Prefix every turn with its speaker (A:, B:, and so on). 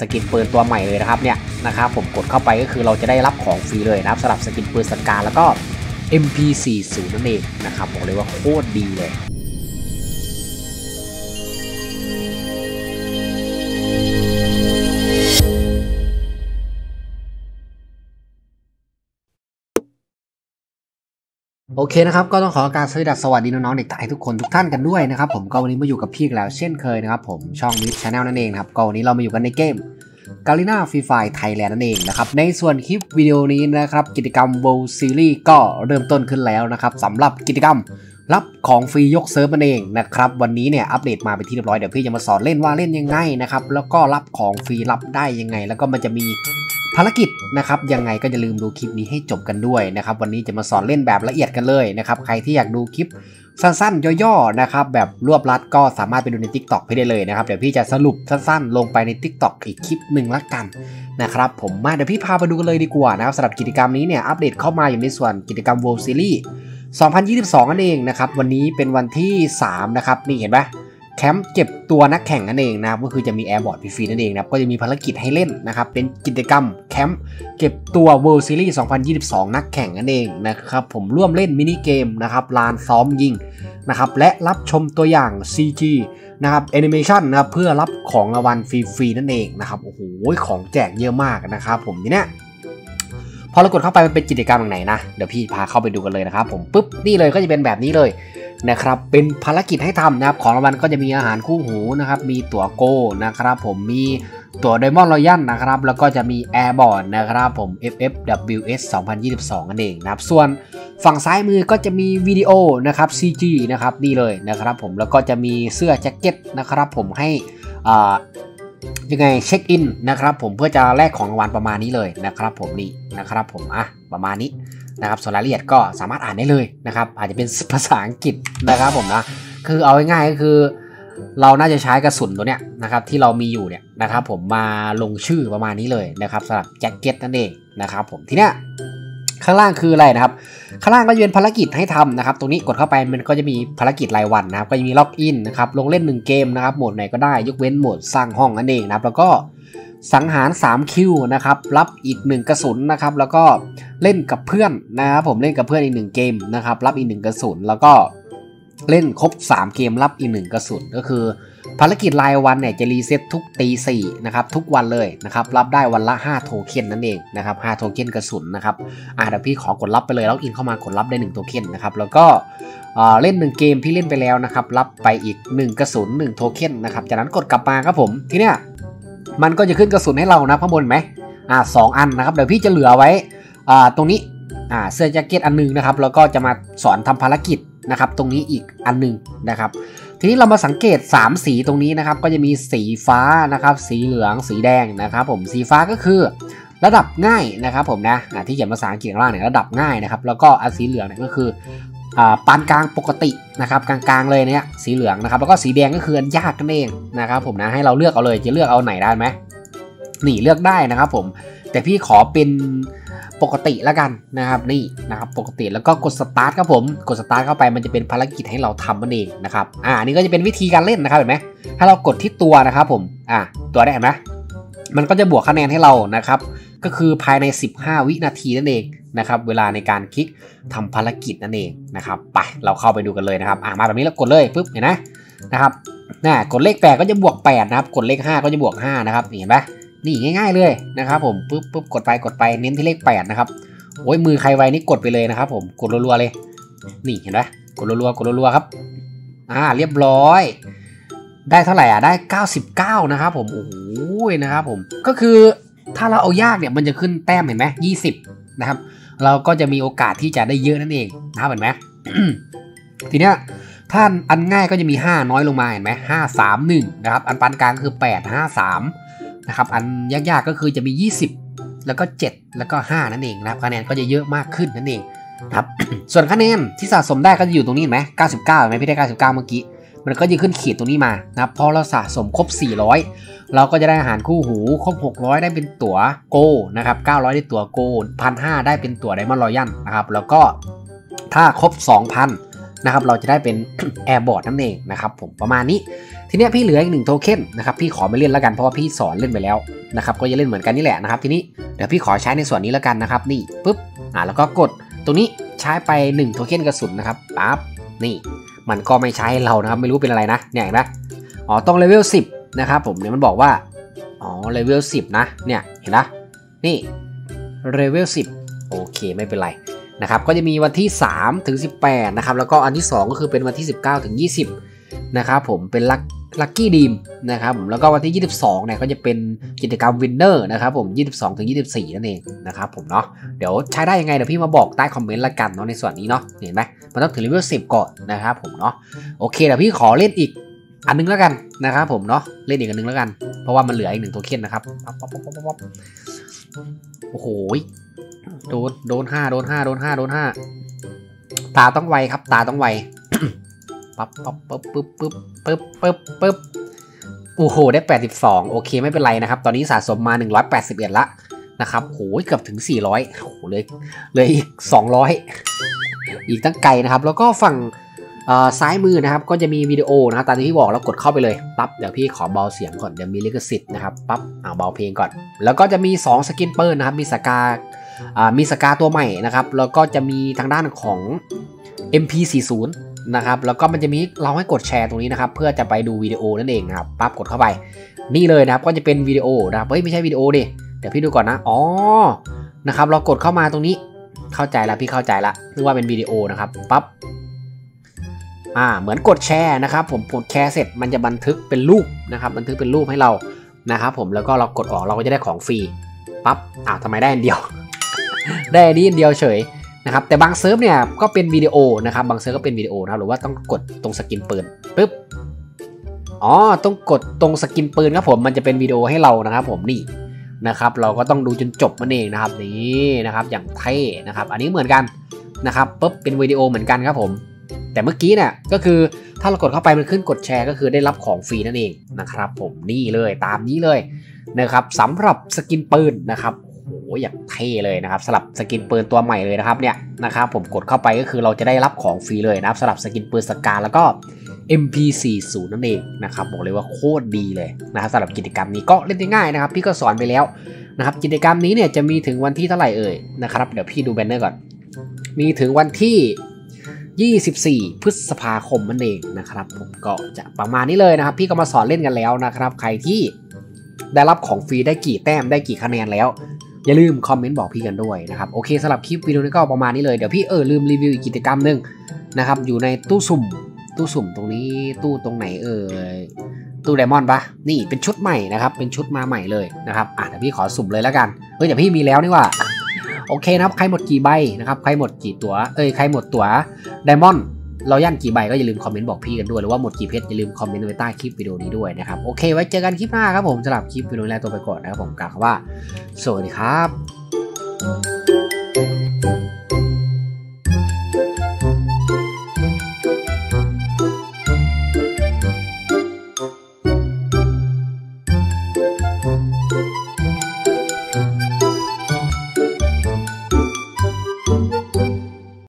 A: สกินปืนตัวใหม่เลยนะครับเนี่ยนะครับผมกดเข้าไปก็คือเราจะได้รับของฟรีเลยนะครับสำหรับสกินปืน SCAR แล้วก็ MP40 นั่นเองนะครับบอกเลยว่าโคตรดีเลย โอเคนะครับก็ต้องขอกล่าวสวัสดีสวัสดีน้องๆเด็กไทยทุกคนทุกท่านกันด้วยนะครับผมก็วันนี้มาอยู่กับพี่แล้ว เช่นเคยนะครับผมช่องมิ channel นั่นเองครับก็วันนี้เรามาอยู่กันในเกมGarena Free Fire Thailand นั่นเองนะครับในส่วนคลิปวิดีโอนี้นะครับกิจกรรม World Series ก็เริ่มต้นขึ้นแล้วนะครับสำหรับกิจกรรมรับของฟรียกเซิร์ฟนั่นเองนะครับวันนี้เนี่ยอัปเดตมาเป็นที่เรียบร้อยเดี๋ยวพี่จะมาสอนเล่นว่าเล่นยังไงนะครับแล้วก็รับของฟรีรับได้ยังไง แล้วก็มันจะมี ภารกิจนะครับยังไงก็อย่าลืมดูคลิปนี้ให้จบกันด้วยนะครับวันนี้จะมาสอนเล่นแบบละเอียดกันเลยนะครับใครที่อยากดูคลิปสั้นๆ ย่อๆนะครับแบบรวบรัดก็สามารถไปดูใน Tik t o อกพี่ได้เลยนะครับเดี๋ยวพี่จะสรุปสั้นๆ ลงไปใน Tik t o อกอีกคลิปหนึ่งละกันนะครับผมมาเดี๋ยวพี่พาไปดูกันเลยดีกว่านะครับสำหรับกิจกรรมนี้เนี่ยอัปเดตเข้ามาอยู่ในส่วนกิจกรรม World Series 2022นั่นเองนะครับวันนี้เป็นวันที่ 3 นะครับนี่เห็นไหม แคมป์เก็บตัวนักแข่งนั่นเองนะครับก็คือจะมี airboard ฟรีๆนั่นเองนะครับก็จะมีภารกิจให้เล่นนะครับเป็นกิจกรรมแคมป์เก็บตัว World Series 2022 นักแข่งนั่นเองนะครับผมร่วมเล่นมินิเกมนะครับลานซ้อมยิงนะครับและรับชมตัวอย่าง CG นะครับแอนิเมชันนะครับเพื่อรับของรางวัลฟรีๆนั่นเองนะครับโอ้โหของแจกเยอะมากนะครับผมทีเนี้ยพอเรากดเข้าไปมันเป็นกิจกรรมอย่างไหนนะ เดี๋ยวพี่พาเข้าไปดูกันเลยนะครับผมปุ๊บนี่เลยก็จะเป็นแบบนี้เลย นะครับเป็นภารกิจให้ทำนะครับของรางวัลก็จะมีอาหารคู่หูนะครับมีตั๋วโกลด์นะครับผมมีตั๋ว Diamond Royale นะครับแล้วก็จะมี airboard นะครับผม FFWS 2022นั่นเองนะครับส่วนฝั่งซ้ายมือก็จะมีวิดีโอนะครับ CG นะครับนี่เลยนะครับผมแล้วก็จะมีเสื้อแจ็คเก็ตนะครับผมให้อ่ายังไงเช็คอินนะครับผมเพื่อจะแลกของรางวัลประมาณนี้เลยนะครับผมนี่นะครับผมอะประมาณนี้ นะครับส่วนรายละเอียดก็สามารถอ่านได้เลยนะครับ อาจจะเป็นภาษาอังกฤษนะครับผมนะคือเอาง่ายๆก็คือ เราน่าจะใช้กระสุนตัวเนี้ยนะครับที่เรามีอยู่เนี่ยนะครับผมมาลงชื่อประมาณนี้เลยนะครับสำหรับแจ็คเก็ตนั่นเองนะครับผมทีเนี้ยข้างล่างคืออะไรนะครับ ข้างล่างก็จะเป็นภารกิจให้ทำนะครับ ตรงนี้กดเข้าไปมันก็จะมีภารกิจรายวันนะครับ ก็จะมีล็อกอินนะครับ ลงเล่น 1 เกมนะครับ โหมดไหนก็ได้ ยกเว้นโหมดสร้างห้องนั่นเองนะครับ แล้วก็ สังหาร3 kill นะครับรับอีก 1 กระสุนนะครับแล้วก็เล่นกับเพื่อนนะครับผมเล่นกับเพื่อนอีก 1 เกมนะครับรับอีก 1 กระสุนแล้วก็เล่นครบ 3 เกมรับอีก 1 กระสุนก็คือ ภารกิจรายวันเนี่ยจะรีเซ็ตทุกตีสี่นะครับทุกวันเลยนะครับรับได้วันละ 5 โทเค็นนั่นเองนะครับ5โทเค็นกระสุนนะครับอ่าเดี๋ยวพี่ขอกดรับไปเลยล็อกอินเข้ามากดรับได้ 1 โทเค็นนะครับแล้วก็เล่น 1 เกมพี่เล่นไปแล้วนะครับรับไปอีก 1 กระสุน1โทเค็นนะครับจากนั้นกดกลับมาครับผมทีเนี้ย มันก็จะขึ้นกระสุนให้เรานะข้างบนไหมอ่าสองอันนะครับเดี๋ยวพี่จะเหลือไว้อ่าตรงนี้อ่าเสื้อแจ็คเก็ตอันนึงนะครับแล้วก็จะมาสอนทำภารกิจนะครับตรงนี้อีกอันนึงนะครับ ทีนี้เรามาสังเกต 3 สีตรงนี้นะครับ ก็จะมีสีฟ้านะครับ สีเหลืองสีแดงนะครับ ผมสีฟ้าก็คือระดับง่ายนะครับผมนะที่เขียนภาษาอังกฤษล่างเนี่ยระดับง่ายนะครับ แล้วก็อันสีเหลืองเนี่ยก็คือ ปานกลางปกตินะครับกลางๆเลยเนี่ยสีเหลืองนะครับแล้วก็สีแดงก็คืออันยากนั่นเองนะครับผมนะให้เราเลือกเอาเลยจะเลือกเอาไหนได้ไหมนี่เลือกได้นะครับผมแต่พี่ขอเป็นปกติแล้วกันนะครับนี่นะครับปกติแล้วก็กดสตาร์ทครับผมกดสตาร์ทเข้าไปมันจะเป็นภารกิจให้เราทำมันเองนะครับอ่านี่ก็จะเป็นวิธีการเล่นนะครับเห็นไหมถ้าเรากดที่ตัวนะครับผมอ่าตัวได้เห็นไหมมันก็จะบวกคะแนนให้เรานะครับ ก็คือภายใน 15 วินาทีนั่นเองนะครับเวลาในการคลิกทำภารกิจนั่นเองนะครับไปเราเข้าไปดูกันเลยนะครับอ่ามาแบบนี้แล้วกดเลยปุ๊บเห็นไหมนะครับน่กดเลข8ก็จะบวก8นะครับกดเลข 5 ก็จะบวก5นะครับเห็นไหมนี่ง่ายๆเลยนะครับผมปุ๊บปุ๊บกดไปกดไปเน้นที่เลข8นะครับโอ้ยมือใครไวนี่กดไปเลยนะครับ ผมกดรัวๆเลย นี่เห็นไหมกดรัวๆกดรัวๆครับอ่าเรียบร้อย ได้เท่าไหร่อะได้ 99 นะครับผมโอ้โหนะครับผมก็คือ ถ้าเราเอายากเนี่ยมันจะขึ้นแต้มเห็นไหม20นะครับ เราก็จะมีโอกาสที่จะได้เยอะนั่นเองนะครับเห็นไหมทีเนี้ยถ้าอันง่ายก็จะมี 5 น้อยลงมาเห็นไหมห้าสามหนึ่งนะครับ อันปานกลางคือ 8 5 3นะครับ อันยากๆก็คือจะมี 20 แล้วก็ 7 แล้วก็ 5 นั่นเองนะครับคะแนนก็จะเยอะมากขึ้นนั่นเองครับ ส่วนคะแนนที่สะสมได้ก็จะอยู่ตรงนี้เห็นไหม99เห็นไหมพี่ได้99เมื่อกี้ มันก็จะขึ้นขีดตรงนี้มานะครับพอเราสะสมครบ 400 เราก็จะได้อาหารคู่หูครบ 600 ได้เป็นตั๋วโกลด์นะครับ900 ได้ตั๋วโกลด์1,500 ได้เป็นตั๋ว Diamond Royale นะครับแล้วก็ถ้าครบ 2,000นะครับเราจะได้เป็น airboard นั่นเองนะครับผมประมาณนี้ ทีนี้พี่เหลืออีกหนึ่งโทเค็นนะครับพี่ขอไม่เล่นแล้วกันเพราะว่าพี่สอนเล่นไปแล้วนะครับก็จะเล่นเหมือนกันนี่แหละนะครับทีนี้เดี๋ยวพี่ขอใช้ในส่วนนี้แล้วกันนะครับนี่ปุ๊บอ่าแล้วก็กดตรงนี้ใช้ไป1โทเค็นกระสุนนะครับปั๊บนี่ มันก็ไม่ให้ใช้เรานะครับไม่รู้เป็นอะไรนะเนี่ยเห็นไหมอ๋อต้องเลเวล10นะครับผมเนี่ยมันบอกว่าอ๋อเลเวล10นะเนี่ยเห็นนะนี่เลเวล10โอเคไม่เป็นไรนะครับก็จะมีวันที่3ถึง18นะครับแล้วก็อันที่ 2 ก็คือเป็นวันที่ 19ถึง20 นะครับผมเป็นลัก Lucky Dreamนะครับผมแล้วก็วันที่ 22เนี่ยก็จะเป็นกิจกรรม winner นะครับผม 22ถึง24 นั่นเองนะครับผมเนาะเดี๋ยวใช้ได้ยังไงเดี๋ยวพี่มาบอกใต้คอมเมนต์ละกันเนาะในส่วนนี้เนาะเห็นไหมมันต้องถึงเลเวล10 ก่อนนะครับผมเนาะโอเคเดี๋ยวพี่ขอเล่นอีกอันนึงแล้วกันนะครับผมเนาะเล่นอีกอันนึงแล้วกัน เพราะว่ามันเหลืออีกหนึ่งโทเค็นนะครับปั๊บปั๊บปั๊บปั๊บปั๊บโอ้โหโดนโดนห้าโดนห้าโดนห้าโดนห้าตาต้องไวครับ ตาต้องไว ปั๊บปั๊บปั๊บปึ๊บปึ๊บปึ๊บปึ๊บปึ๊บโอ้โหได้ 82 โอเคไม่เป็นไรนะครับ ตอนนี้สะสมมา 181 ละนะครับโหเกือบถึง 400โอ้โหเลยเลยอีก 200 อีกตั้งไกลนะครับ แล้วก็ฝั่งซ้ายมือนะครับ ก็จะมีวิดีโอนะครับตามที่พี่บอกแล้วกดเข้าไปเลยปั๊บเดี๋ยวพี่ขอเบาเสียงก่อนเดี๋ยวมีลิขสิทธิ์นะครับปั๊บเอาเบาเพลงก่อน แล้วก็จะมี 2 สกินปืนนะครับมี SCAR มี SCAR ตัวใหม่นะครับแล้วก็จะมีทางด้านของ MP40 นะครับ แล้วก็มันจะมีเราให้กดแชร์ตรงนี้นะครับ เพื่อจะไปดูวิดีโอนั่นเองนะครับ ปั๊บกดเข้าไป นี่เลยนะครับ ก็จะเป็นวิดีโอนะครับ เฮ้ยไม่ใช่วิดีโอดิ เดี๋ยวพี่ดูก่อนนะ อ๋อ นะครับ เรากดเข้ามาตรงนี้ เข้าใจล้วพี่เข้าใจละนึกว่าเป็นวิดีโอนะครับ ปั๊บ อ่า เหมือนกดแชร์นะครับ ผมกดแชร์เสร็จมันจะบันทึกเป็นรูปนะครับ บันทึกเป็นรูปให้เรา นะครับผม แล้วก็เรากดออกเราก็จะได้ของฟรี ปั๊บ อ้าวทำไมได้อันเดียว ได้อันนี้อันเดียวเฉย นะครับแต่บางเซิร์ฟเนี่ยก็เป็นวิดีโอนะครับบางเซิร์ฟก็เป็นวิดีโอนะครับหรือว่าต้องกดตรงสกินปืนปึ๊บอ๋อต้องกดตรงสกินปืนครับผมมันจะเป็นวิดีโอให้เรานะครับผมนี่นะครับเราก็ต้องดูจนจบมันเองนะครับนี่นะครับอย่างเท่นะครับอันนี้เหมือนกันนะครับปุ๊บเป็นวิดีโอเหมือนกันครับผม แต่เมื่อกี้เนี่ยก็คือถ้าเรากดเข้าไปมันขึ้นกดแชร์ก็คือได้รับของฟรีนั่นเองนะครับผมนี่เลยตามนี้เลยนะครับสำหรับสกินปืนนะครับโห อย่างเท่เลยนะครับสำหรับสกินปืนตัวใหม่เลยนะครับเนี่ยนะครับผมกดเข้าไปก็คือเราจะได้รับของฟรีเลยนะครับสำหรับสกินปืน SCAR แล้วก็ MP40 นั่นเองนะครับบอกเลยว่าโคตรดีเลยนะครับสำหรับกิจกรรมนี้ก็เล่นได้ง่ายนะครับพี่ก็สอนไปแล้วนะครับกิจกรรมนี้เนี่ยจะมีถึงวันที่เท่าไหร่เอ่ยนะครับเดี๋ยวพี่ดูแบนเนอร์ก่อน มีถึงวันที่ 24 พฤษภาคมนั่นเองนะครับผมก็จะประมาณนี้เลยนะครับ พี่ก็มาสอนเล่นกันแล้วนะครับ ใครที่ได้รับของฟรีได้กี่แต้มได้กี่คะแนนแล้ว อย่าลืมคอมเมนต์บอกพี่กันด้วยนะครับโอเคสำหรับคลิปวิดีโอนี้ก็ประมาณนี้เลยเดี๋ยวพี่เออลืมรีวิวอีกกิจกรรมหนึ่งนะครับอยู่ในตู้สุ่มตู้สุ่มตรงนี้ตู้ตรงไหนเออตู้ไดมอนด์ปะนี่เป็นชุดใหม่นะครับเป็นชุดมาใหม่เลยนะครับอะเดี๋ยวพี่ขอสุ่มเลยแล้วกันเฮ้ยแต่พี่มีแล้วนี่ว่าโอเคนะครับใครหมดกี่ใบนะครับใครหมดกี่ตัวเอ้ยใครหมดตัวไดมอนด์ เราย่านกี่ใบก็อย่าลืมคอมเมนต์บอกพี่กันด้วยหรือว่าหมดกี่เพชรอย่าลืมคอมเมนต์ไว้ใต้คลิปวิดีโอนี้ด้วยนะครับโอเค ไว้เจอกันคลิปหน้าครับผมสำหรับคลิปวิดีโอนี้ลาตัวไปก่อนนะครับผมกล่าวว่า สวัสดีครับ